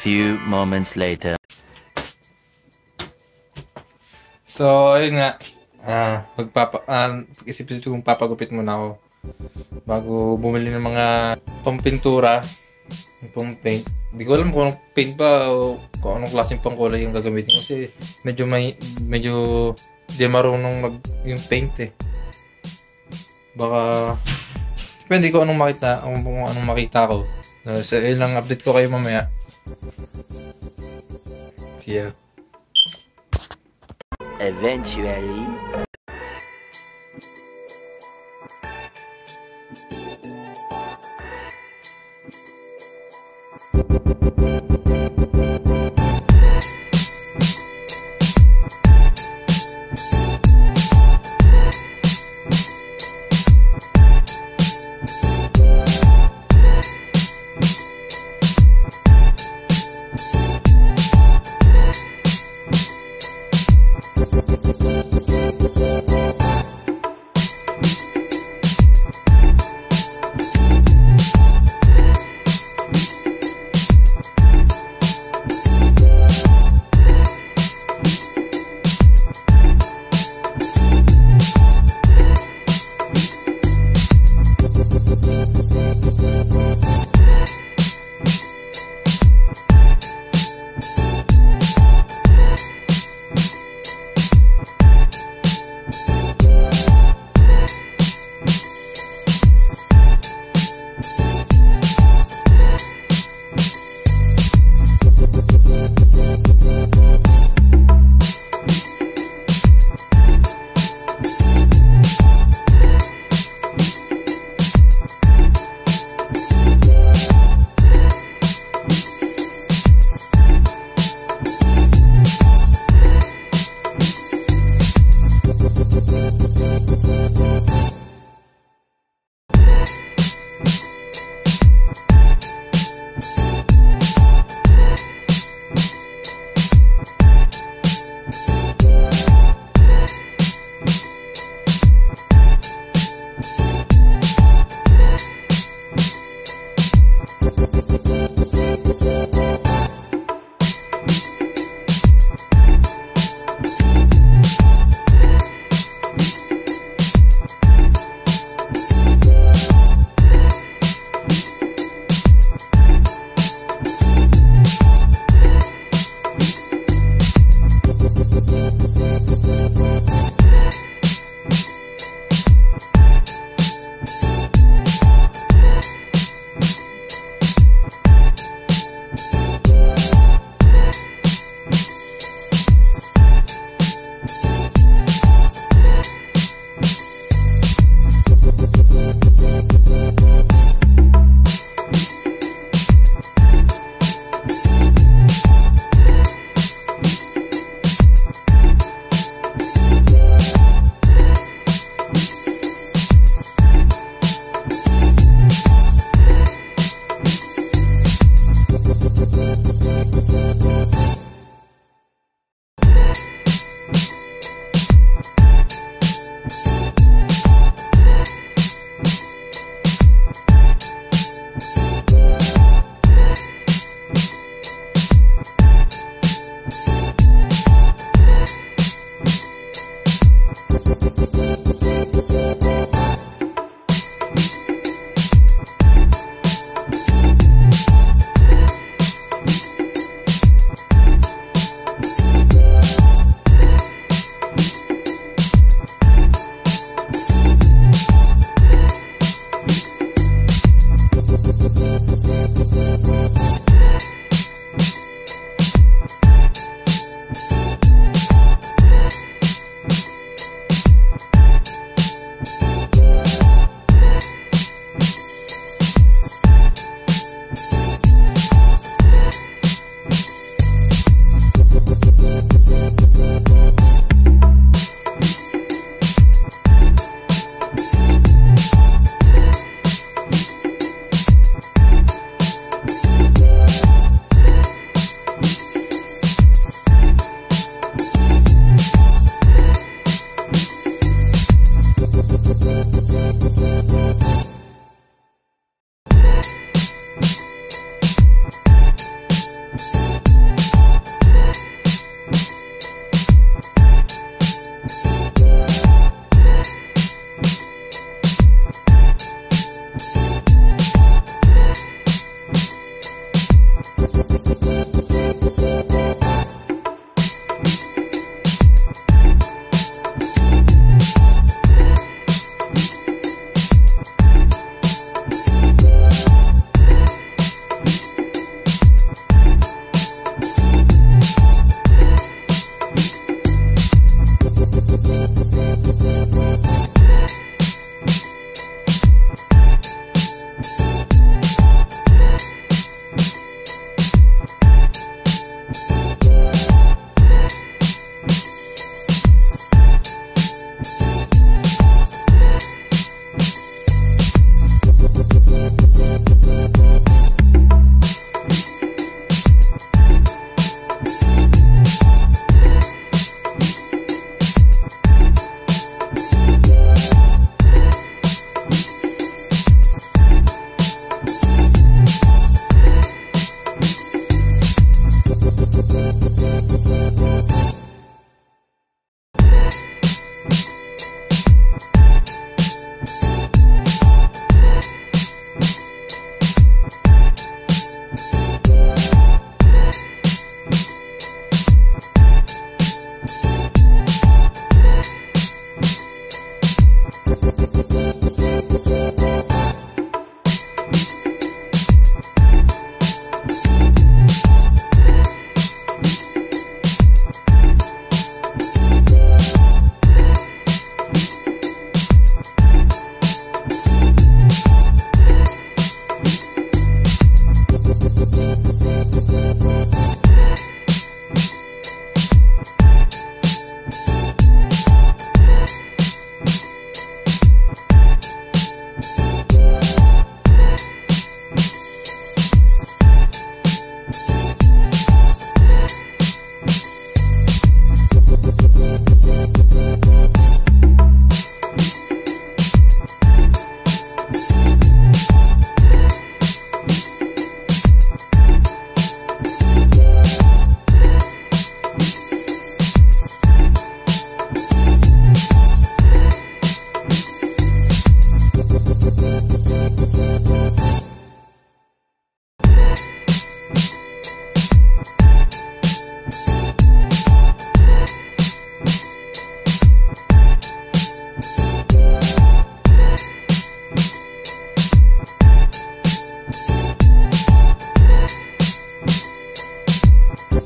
Few moments later. So, ayun nga. Ah, magpapa ah, isip-isip kong papagupit muna ako bago bumili ng mga pampintura, pang paint. Hindi ko alam kung paint ba o kung anong klaseng pangkulay yung gagamitin ko kasi medyo may medyo di marunong mag yung paint eh. Baka depende ko anong makita, kung anong makita ko. Uh, so, yun lang update ko kayo mamaya. Ya. Eventually.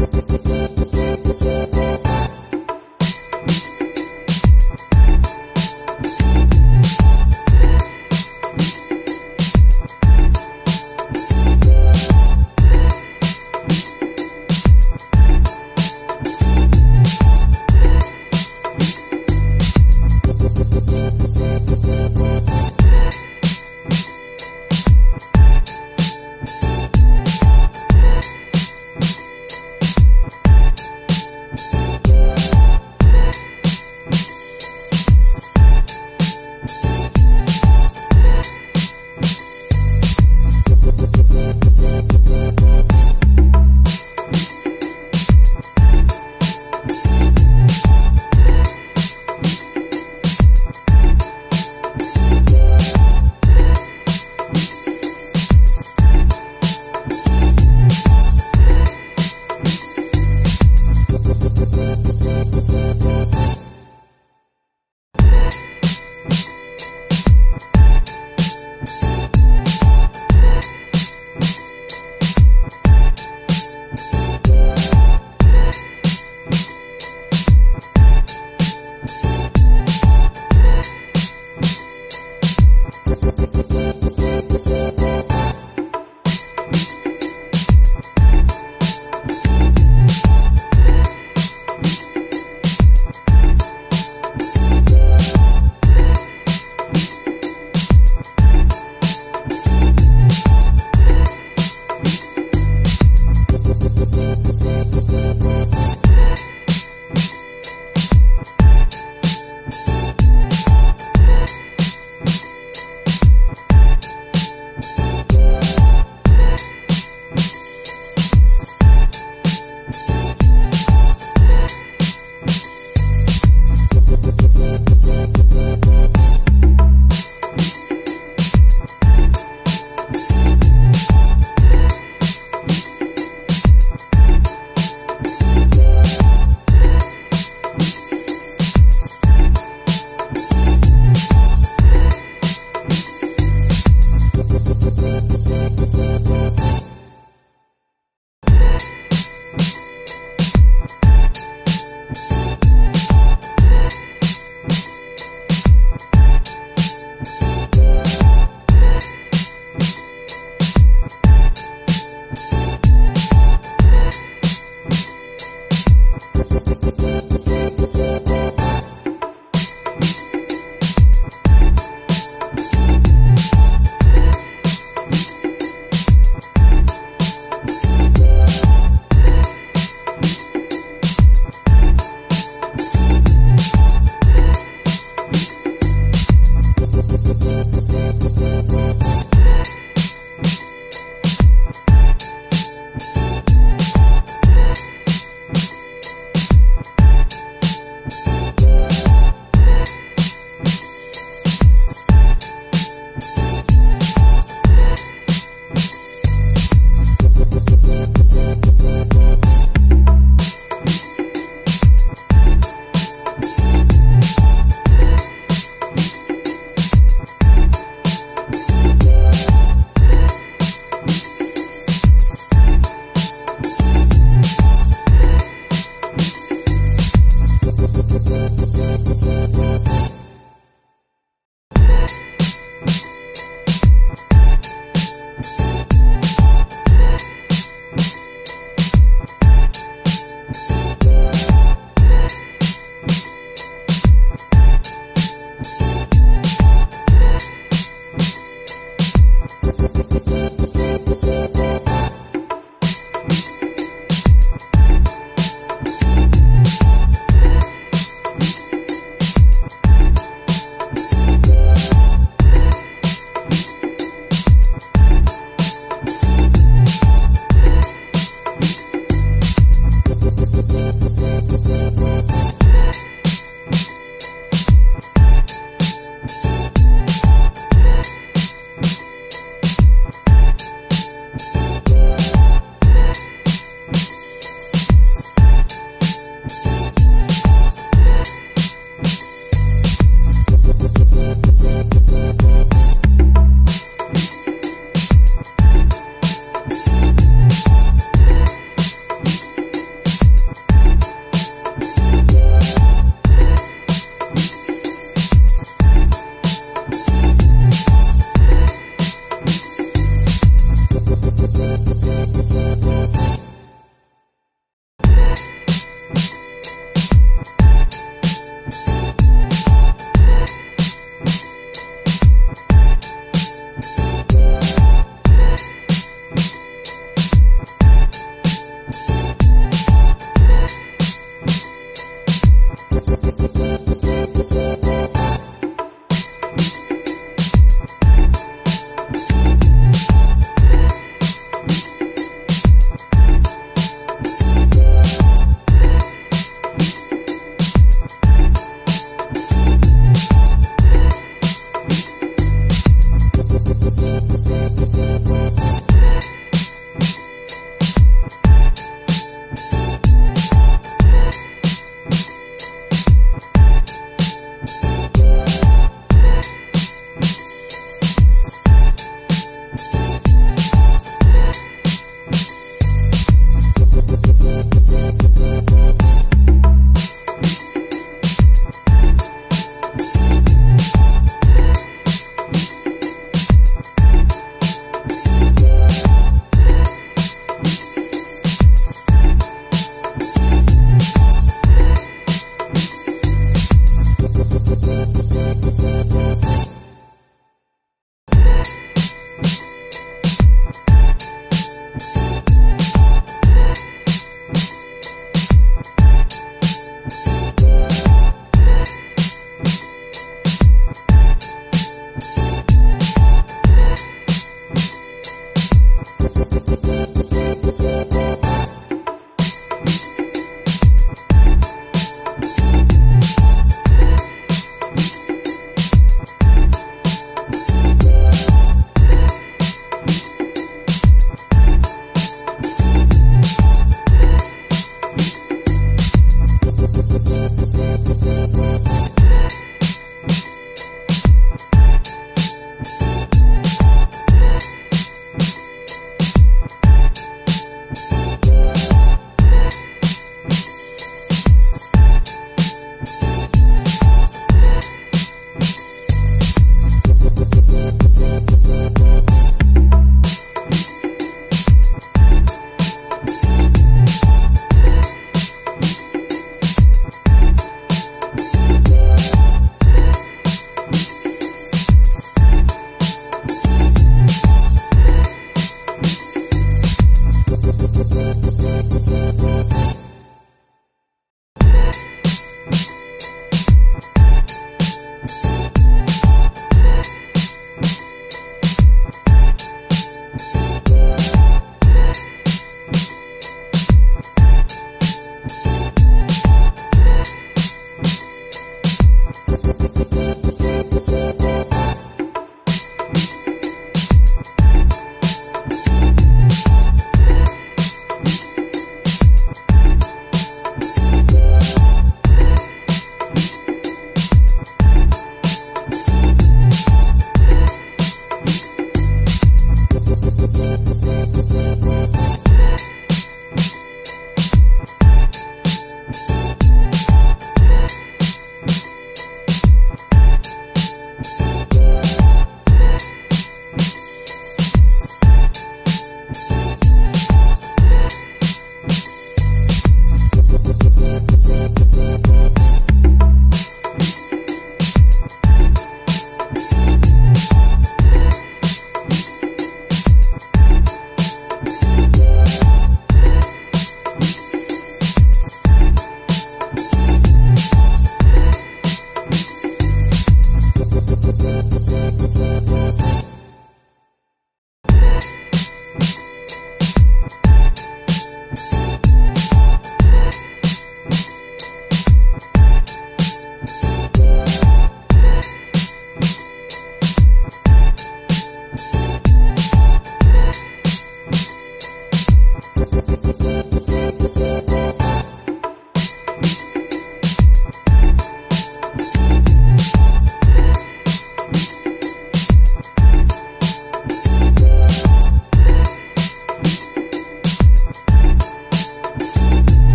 Thank you.